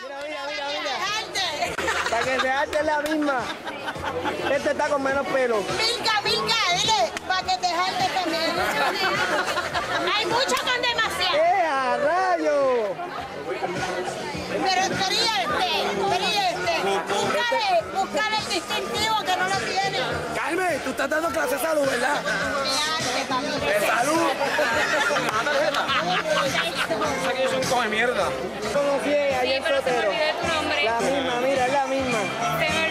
Mira, mira, mira, mira. Para que se hace la misma. Este está con menos pelo. Milka, Milka, dile, para que te jalte también. Hay mucho con demasiado. ¡Eh, a rayo! Pero quería este, quería este. Búscale, búscale el distintivo que no lo tiene. Carmen, tú estás dando clase de salud, ¿verdad? De arte, salud. Un come mierda. Conocí en pero se me olvidó tu nombre. La misma, mira, es la misma.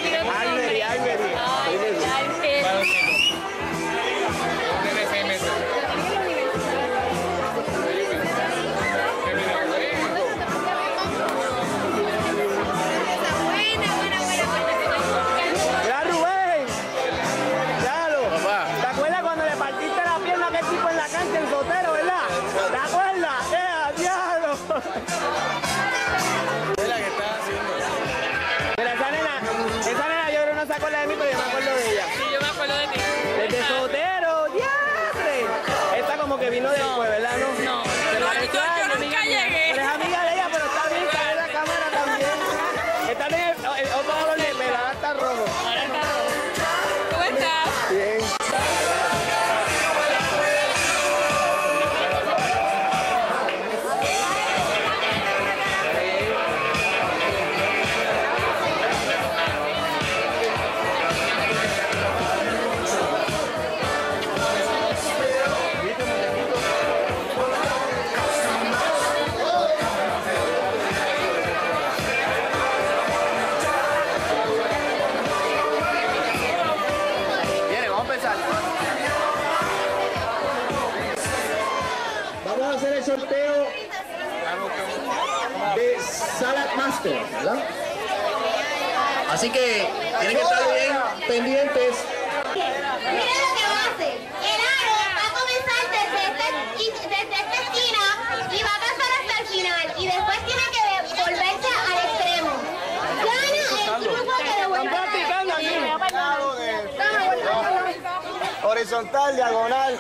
Horizontal, diagonal.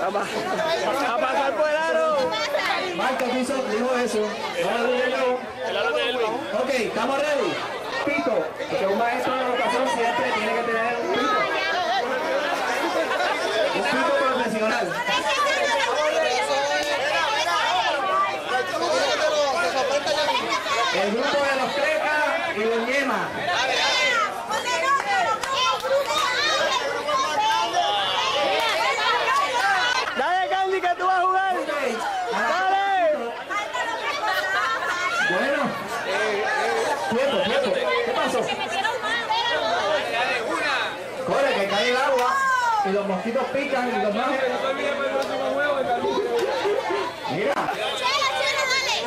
A, pa- a pasar por el aro. Marta dijo, dijo eso. Vamos a leerlo. Ok, ¿estamos ready? Pito, porque un maestro de educación siempre tiene que tener un pito. Un pito profesional. El grupo de los Crecas y los Yema. Dale, Candy, que tú vas a jugar. Dale. Bueno. Quieto, quieto. ¿Qué pasó? Corre, que cae el agua y los mosquitos pican y los más. Mira,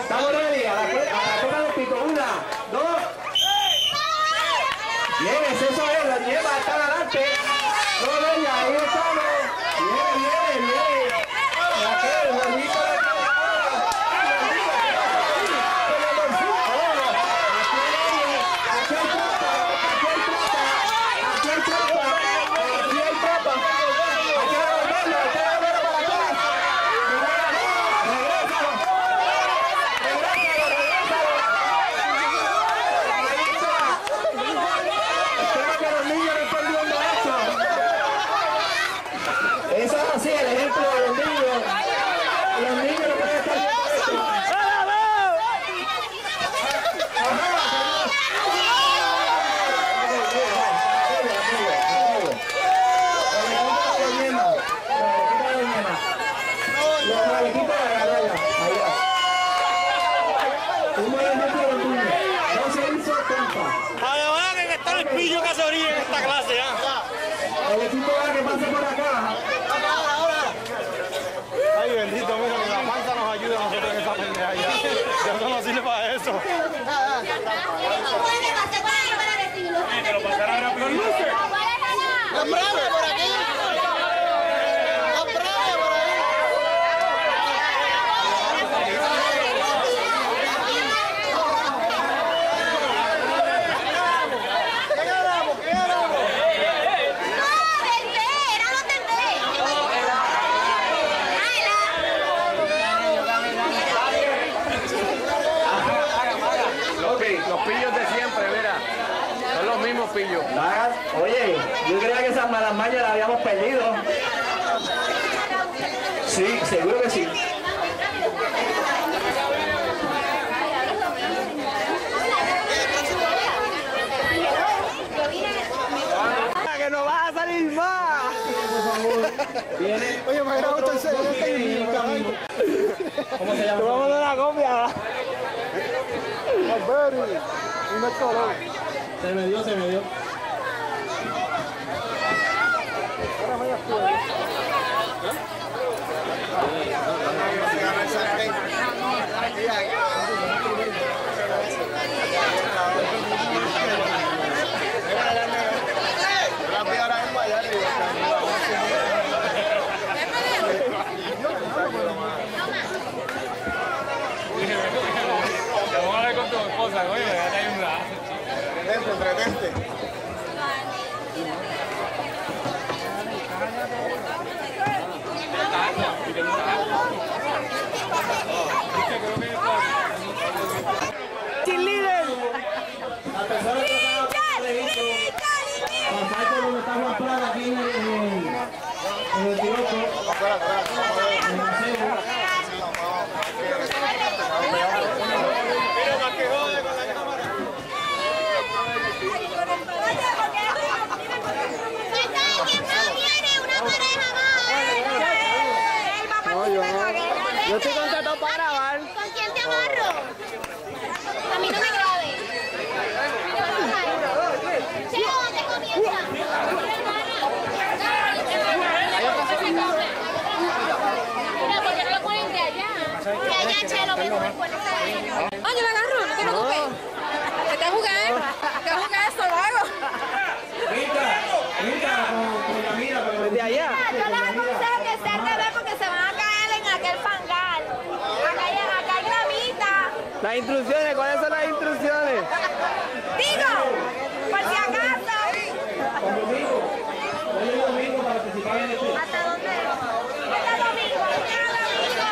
estamos ready. A la, a la copa del pito. Una, dos. Bien, es. Se me dio, se me dio. Vamos a ver oye, me ahí un rato. Entretente, entretente. Sin líder. La donde está Juan Prada aquí en el, en el, el Maceo. ¿Quién más tiene una pareja más? Yo estoy contento para grabar. ¿Con quién te amarro? A mí no me grabes. Cheo, ¿dónde comienza? Mira, porque no lo ponen de allá. De allá, Chelo, mejor. Por esa Ah, yo la agarro, no te preocupes. Que te jugar, que jugar eso lo hago. Grita, grita con, la mira, pero Desde allá. Yo les aconsejo que sea al revés porque se van a caer en aquel fangal. Acá hay, acá hay gramita. Las instrucciones, ¿cuáles son las instrucciones? Digo, por si acaso. con domingo. Hoy es domingo para participar en este. ¿Hasta dónde? Este domingo, mañana domingo.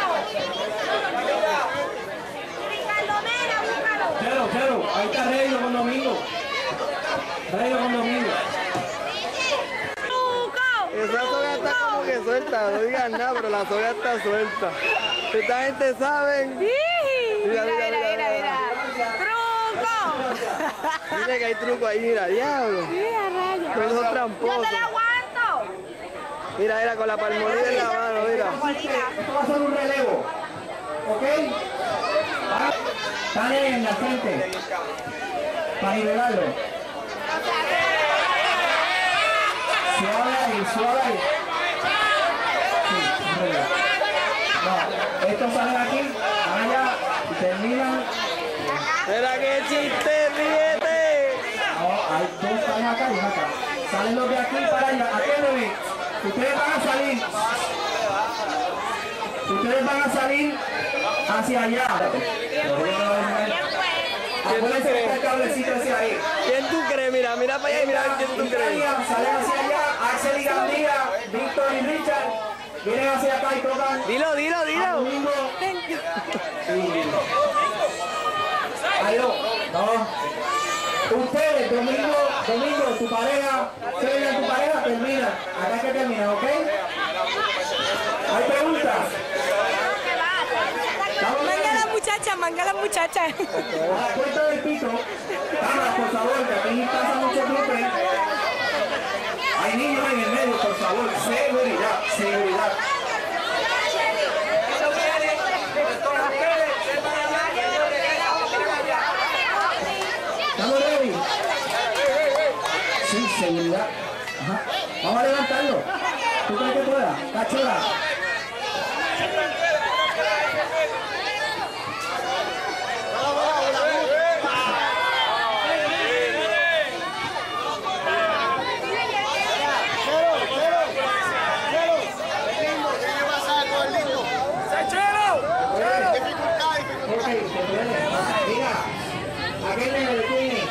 Ricardo Mena, búscalo. Cero, cero, ahí está Reino con domingo. Reino con domingo. Truco. Esa soga está como que suelta, no digas nada, pero la soga está suelta. Esta gente sabe. Mira, mira, mira, mira. Truco. Mira que hay truco ahí, mira, diablo. Todos esos Yo tramposos. te la aguanto. Mira, mira, con la palmolina en la mano, mira. Esto va a ser un relevo. ¿Ok? Va- Dale en la frente. Para nivelarlo. Suave ahí, suave. Sí. No, estos salen aquí, allá y terminan. Mira qué chiste, ríete. No, hay dos salen acá y acá. Salen los de aquí para allá. Atiéndeme. Ustedes van a salir. Ustedes van a salir hacia allá. Cablecito ese ahí. ¿Quién tú crees? Mira, mira para allá y mira quién tú crees. Salen hacia allá. Axel y Gandía, Víctor y Richard. Vienen hacia acá y tocan. Dilo, dilo, dilo. Domingo. Ahí no. No. Ustedes, domingo, domingo, tu pareja, termina tu pareja, termina. Acá es que termina, ¿ok? ¿Hay preguntas? ¿Estamos bien? Manga la muchacha. A del pito. Por favor, que aquí. Hay niños en el medio, por favor. Seguridad, seguridad. ¿Estamos ready? Sí, seguridad. Vamos a levantarlo. ¿Tú crees que pueda? Ok, se puede. Mira, aquel nene de tiene.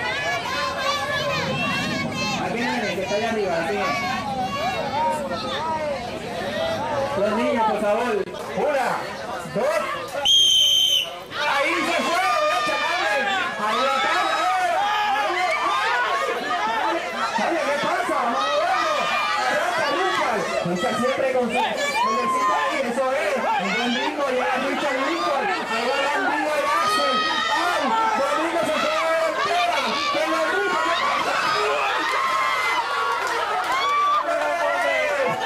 Aquel nene que está allá arriba, ¿sí? Los niños, por favor. Una, dos. Ahí se fue, chamales. Ahí la tabla. Lucha siempre con su muñecita ahí, eso es. El buen Domingo, llega Richard Lincoln. Ahí va Randy y Axel. ¡Ay! Domingo se fue a la delantera. ¡Que lo grita! Ya, ya, ya. Terminamos.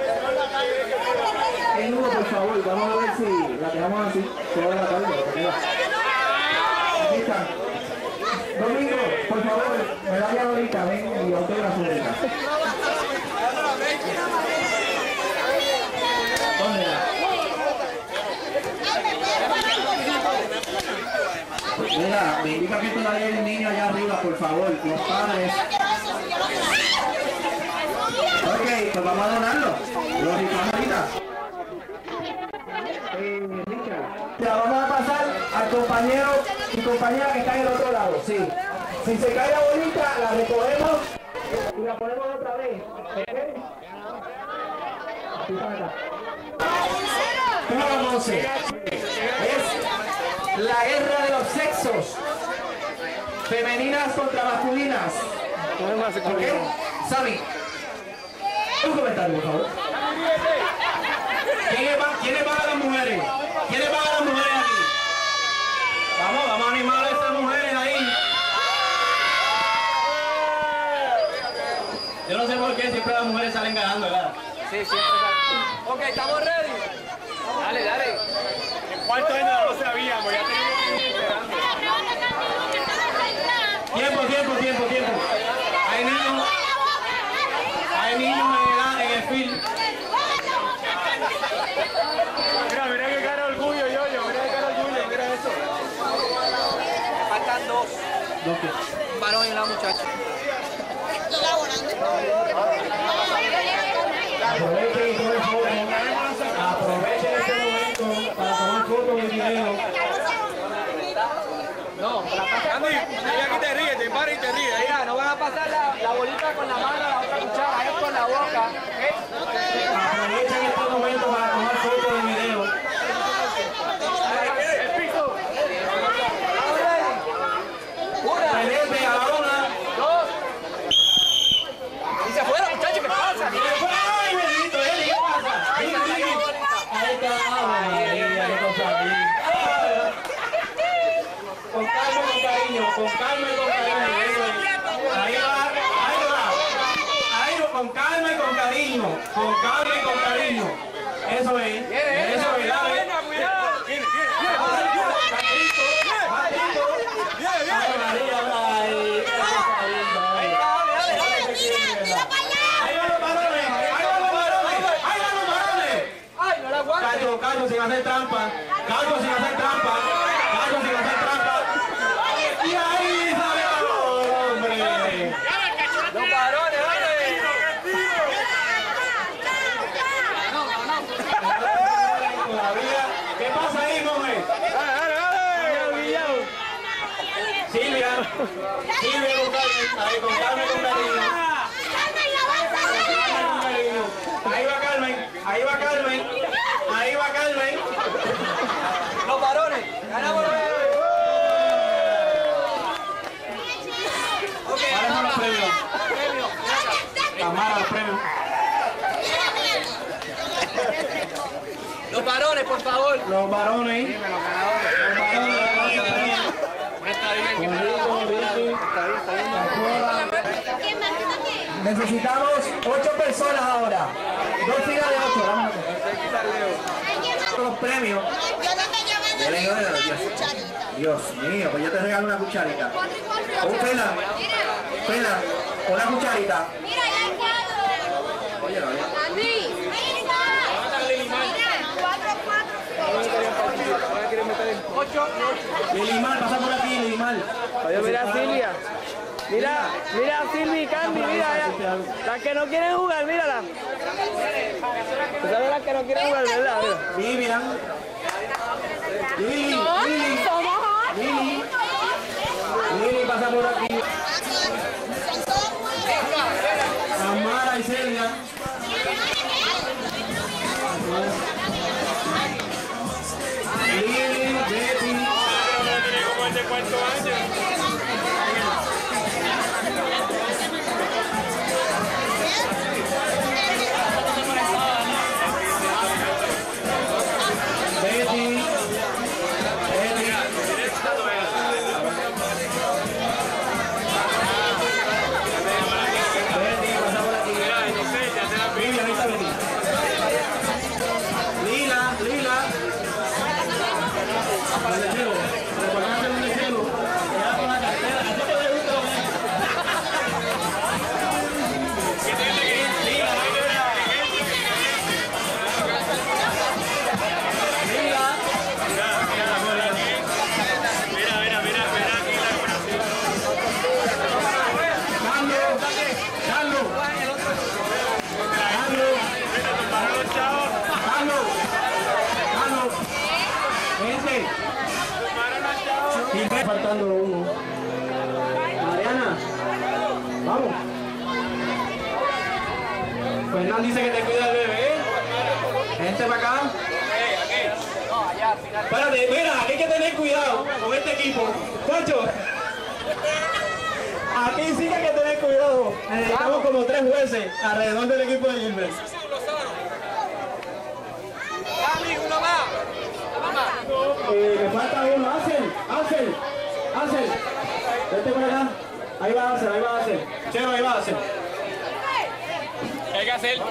El nudo, por favor, vamos a ver si la dejamos así toda la tarde. Aquí está. Domingo, por favor, medalla ahorita, ven y autógrafo ahorita. Mira, me indica que todavía hay un niño allá arriba, por favor, los padres. Ok, pues vamos a donarlo. Al compañero y compañera que está en el otro lado, sí. Si se cae la bolita, la recogemos y la ponemos otra vez. 11. Es la guerra de los sexos. Femeninas contra masculinas. ¿Ok? Sammy. Un comentario, por favor. ¿Quiénes van, ¿Quiénes van a las mujeres? ¿Quiénes van a las mujeres aquí? Vamos, vamos a animar a esas mujeres ahí. Yo no sé por qué siempre las mujeres salen ganando, ¿verdad? Sí, siempre sale. Ok, estamos ready. Dale, dale. En cuarto año no lo sabíamos, ya que esperando. Tiempo, tiempo, tiempo, tiempo. Hay niños, hay niños en, edad, en el film. Mira, mira qué cara de orgullo, yo, yo. Mira qué cara de orgullo, mira eso. Faltan dos. Un varón y una muchacha. Aprovechen el joven. Aprovechen este momento para tomar fotos y videos. No, Andy, aquí te ríes, te paras y te ríes. Mira, no van a pasar la, la bolita con la mano la otra cuchara, es con la boca. ¿ok? Aprovechen este momento para tomar fotos y videos. El piso. ¿Estamos ready? Una, Pendiente a la una. dos. Y se fuera, muchachos, ¿qué pasa? ¡Ay, bendito, Eli! ¿Qué pasa? Dime, dime. Ahí está, Ave María, qué cosa linda. Con calma y con cariño, con calma y con cariño. Ahí va, ahí va. Ahí va, con calma y con cariño. Con calma y con cariño. Eso es. Eso es, dale. Cuidado. Viene, viene, Patito, patito. Ave María, ay, qué cosa linda. Ahí Ahí van los varones, ahí van los varones, ahí van los varones. Ay, no la aguanto. Cacho, Cacho sin hacer trampa. Cacho sin hacer trampa. Cacho sin hacer trampa. Y ahí sale el hombre. Los varones, dale. Todavía. ¿Qué pasa ahí, mujer? Dale, dale, dale. Silvia. Silvia con calma. Ahí con calma y con cariño. Con cariño. Ahí va Carmen. Ahí va Carmen. Ahí va Carmen. Los Ganamos los varones. ¿Cuáles son los premios? Tamara, los premios. Los varones, por favor. Los varones. Los varones. Necesitamos ocho personas ahora. Dos filas de ocho. Vámonos. Los premios. Dios mío, pues yo te regalo una cucharita. Un pela. Pela. Una cucharita. Mira, ya hay cuatro. Oye, oye. Andy, Ahí está. Mira, cuatro, cuatro. Lilimar, pasa por aquí, Lilimar. Oye, mira a Silvia. Mira, mira a Silvia y Candy, mira, mira. Las que no quieren jugar, mírala. ¿Tú sabes las que no quieren jugar, verdad? Mira. Lili, Lili. Lili. Lili pasa por aquí. Son todos mujeres. Amara y Celia. Axel, Axel, Axel. Vete por acá. Ahí va Axel, ahí va Axel. Chero, ahí va Axel. ¿Qué hay que hacer?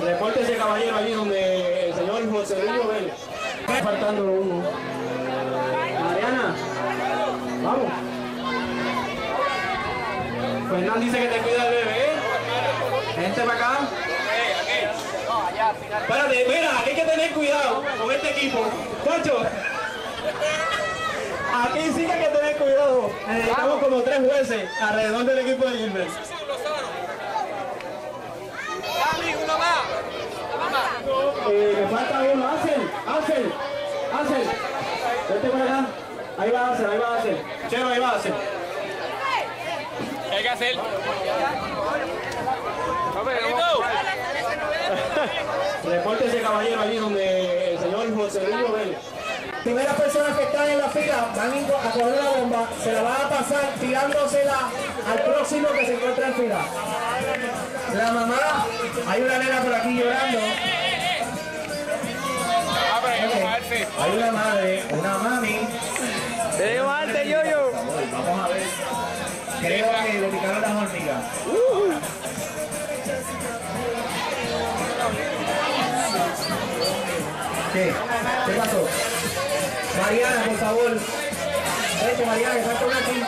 Reporte ese caballero allí donde el señor José Luis Vélez. Está faltando uno. Mariana, vamos. Fernán dice que te cuida el bebé. ¿eh? Gente para acá. Espérate, mira, aquí hay que tener cuidado con este equipo. Cocho. Aquí sí que hay que tener cuidado. Necesitamos como tres jueces alrededor del equipo de Gilbert. Uno más. Eh, me falta uno, Axel, Axel, Axel. Vete por acá. Ahí va Axel, ahí va Axel. Chero, ahí va Axel. ¿Qué hay que hacer? Reporte ese caballero allí donde el señor José Luis Vélez. Primeras personas que están en la fila van a coger la bomba, se la van a pasar tirándosela al próximo que se encuentra en fila. La mamá, hay una nena por aquí llorando. Ok, Hay una madre, una mami. Te digo antes, yo, yo. Vamos a ver. Creo que le picaron las hormigas. ¿Qué? ¿Qué pasó? Mariana, por favor. Vete, Mariana, una aquí.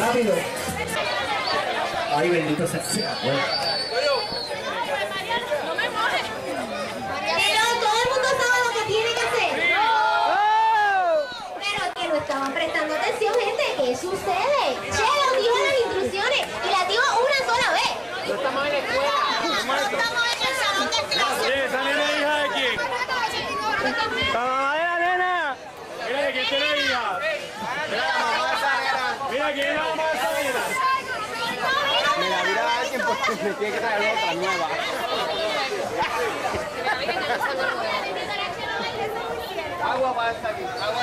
Rápido. Ay, bendito sea. Pero todo el mundo sabe lo que tiene que hacer. Pero que no estaban prestando atención, gente. ¿Qué sucede? Chelo dijo las instrucciones y las dijo una sola vez. No estamos en la escuela. No estamos en el salón de clase. Oye, ¿esa nena es hija de quién? La mamá de la nena. Mira, ¿de quién tiene hija? Mira, ¿quién es la mamá esa nena? Mira, mira a alguien porque me tiene que traer otra nueva. Agua para esta aquí. Agua.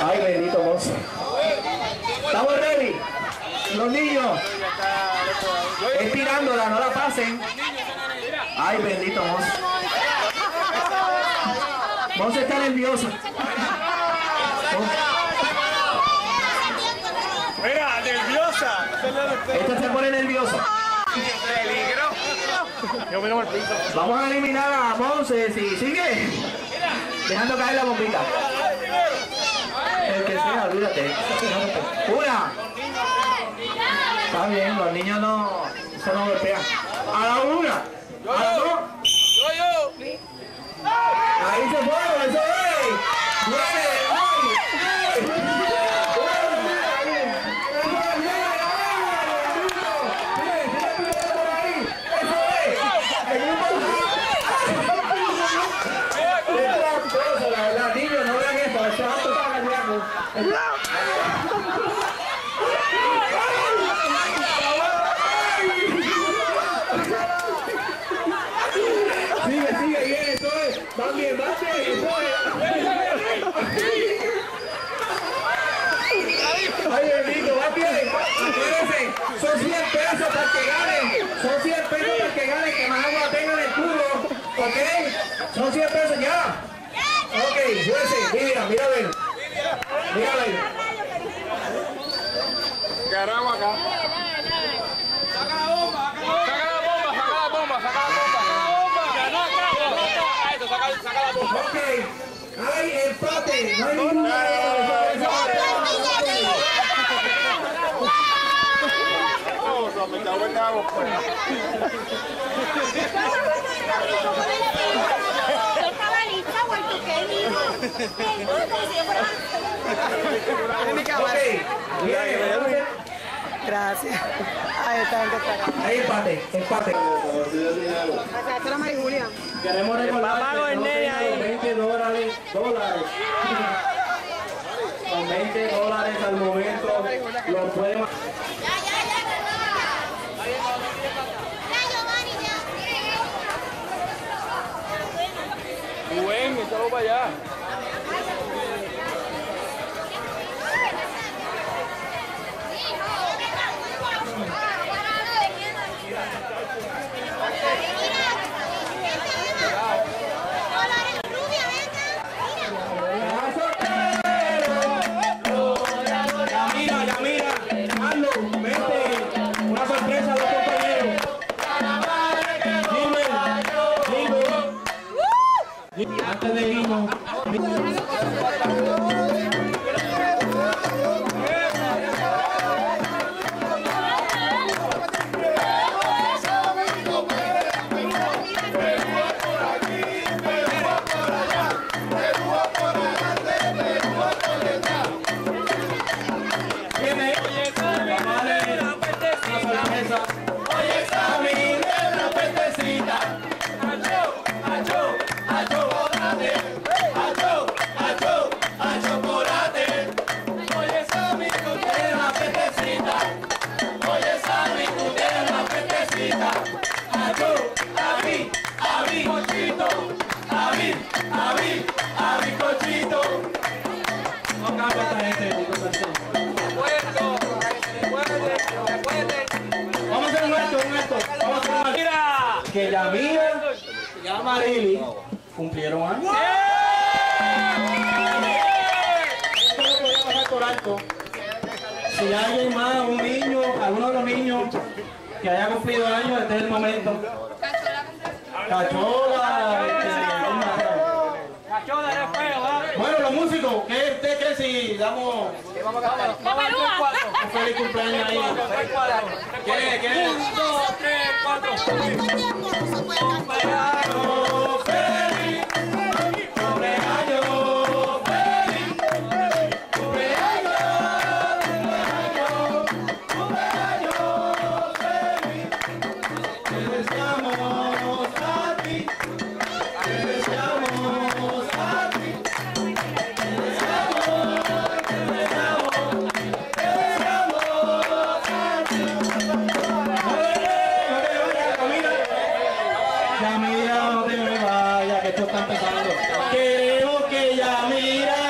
Ay, bendito mozo. ¿Estamos ready? Los niños. Estirándola, no la pasen. Ay, bendito mozo. Mozo está nervioso. Mira, nerviosa. Esta se pone nerviosa. Yo miro el piso. Vamos a eliminar a Monse. Si sigue, dejando caer la bombita. El que sea, olvídate. Una. Está bien, los niños no. Eso no golpean. A la una. A la dos. Yo, yo. Ahí se fue, eso es. Nueve, ay. Sigue, sigue, bien, eso es. Van bien, van bien, eso es. Ay, bendito, va bien. Acuérdense, son 100 pesos para que ganen. Son 100 pesos para que ganen, que más agua tengan en el culo. ¿Ok? Son 100 pesos ya. Ok, jueces, mira, mira a ver. Mira a ver. Caramba acá. Saca la bomba, saca la bomba, saca la bomba, saca la bomba. Ganó acá, ganó acá. Esto, saca, saca la bomba. Ok, hay empate. No hay ninguna. No, me cago en agua, pues. Yo estaba lista, güey, porque él dijo. Como si yo fuera. Gracias. Ahí está. Hay empate, empate. Acá la María Julia. Queremos recordar el nene ahí. 20 dólares, dólares. Con 20 dólares al momento lo pueden... Carol Baiar. Momento. Cachola, este, Cachola, eres feo, ¿va? bueno, los músicos, ¿qué usted cree si damos Vamos a cantar. Vamos a hacer un cuatro. un feliz cumpleaños ahí? ¿Qué? ¿Qué? Un, dos, tres, cuatro. Cumpleaños empezando. Queremos que Yamira no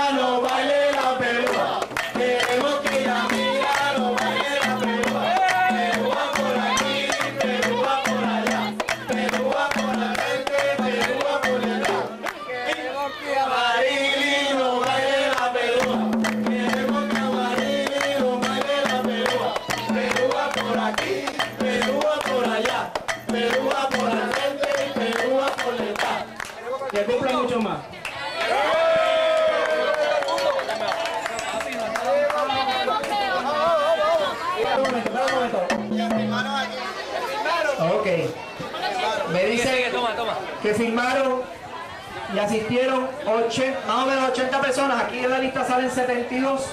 80 personas, aquí en la lista salen 72,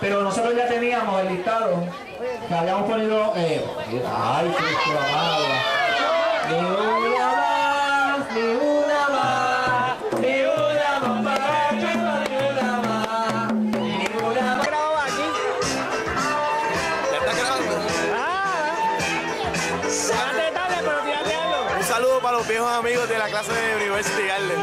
pero nosotros ya teníamos el listado que habíamos ponido... Eh, ¡Ay, Cristo amado! ¡Ni una más! ¡Ni una más! ¡Ni una más! ¡Ni una más! ¡Ni una más! ¿Ya está grabando? ¡Ah! Un saludo para los viejos amigos de la clase de Universidad de